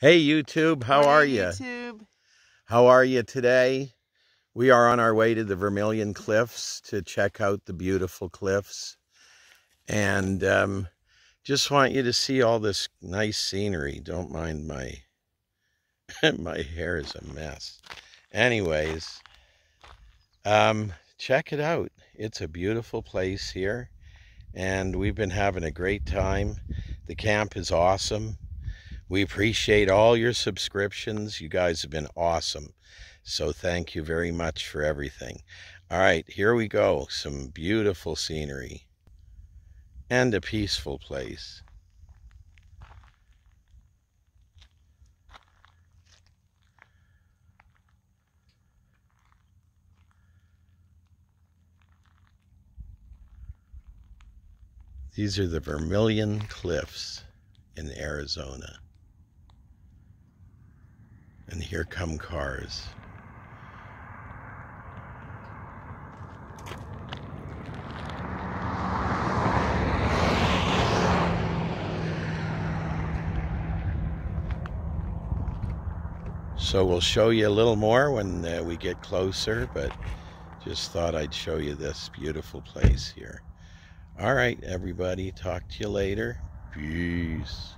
Hey YouTube, how are you? YouTube. How are you today? We are on our way to the Vermilion Cliffs to check out the beautiful cliffs. And um, just want you to see all this nice scenery. Don't mind my, my hair is a mess. Anyways, um, check it out. It's a beautiful place here. And we've been having a great time. The camp is awesome. We appreciate all your subscriptions. You guys have been awesome. So thank you very much for everything. All right, here we go. Some beautiful scenery and a peaceful place. These are the Vermilion Cliffs in Arizona. And here come cars. So we'll show you a little more when uh, we get closer, but just thought I'd show you this beautiful place here. All right, everybody, talk to you later. Peace.